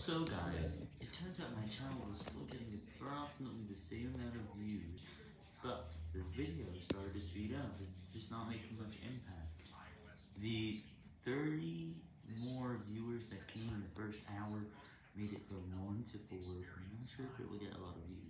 So guys, it turns out my channel was still getting approximately the same amount of views, but the video started to speed up, it's just not making much impact. The 30 more viewers that came in the first hour made it from 1 to 4, I'm not sure if it will get a lot of views.